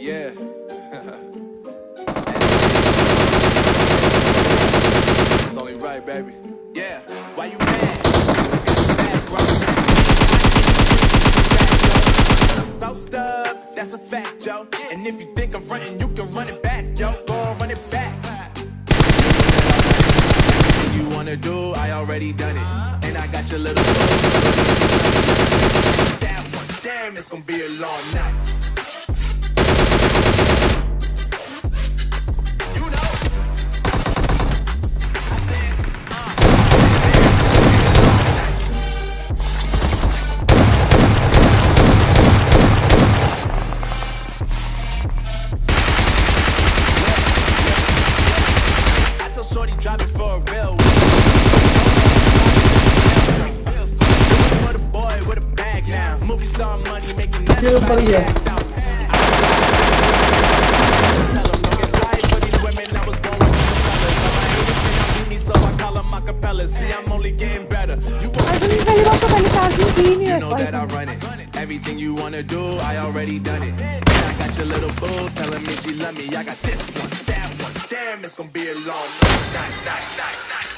yeah. it's only right, baby. Yeah, why you mad? I'm so stuck, that's a fact, yo. And if you think I'm frontin', you can run it back, yo. Go on, run it back. You wanna do, I already done it. And I got your little. That one, damn, it's gonna be a long night. focused on money, making everybody act out. See, I'm only getting better. You know that I run it. Everything you wanna do, I already done it. And I got your little boo telling me she love me. I got this one, that one. Damn, it's gonna be a long night, night, night, night.